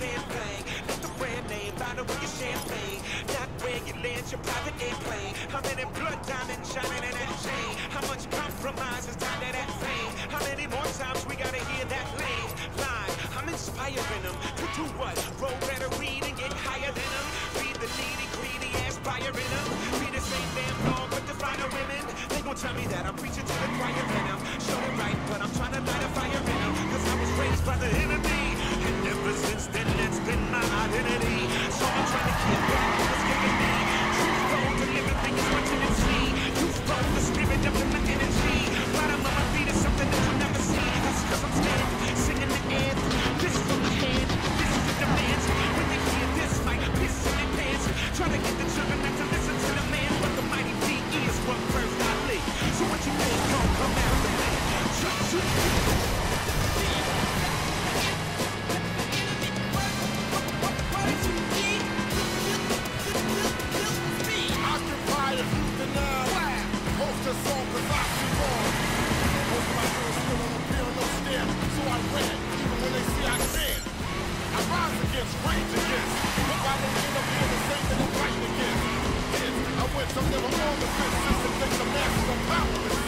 damn thing. The brand name, bottle with your champagne. Not where you land your private airplane. How many blood diamonds shining in that chain? How much compromise is tied to that fame? How many more times we gotta hear that lame line? I'm inspiring them to do what? Roll better weed and get higher than them. Be the needy, greedy ass buyer in them. Be the same damn dog but the finer women. They gon' tell me that I'm preaching to the choir in them. Show it right, but I'm trying to light a fire identity. So I'm trying to keep. rage against. But why they end up being the same I'm fighting against? Kids, I went to live on the fence system, think the master national power.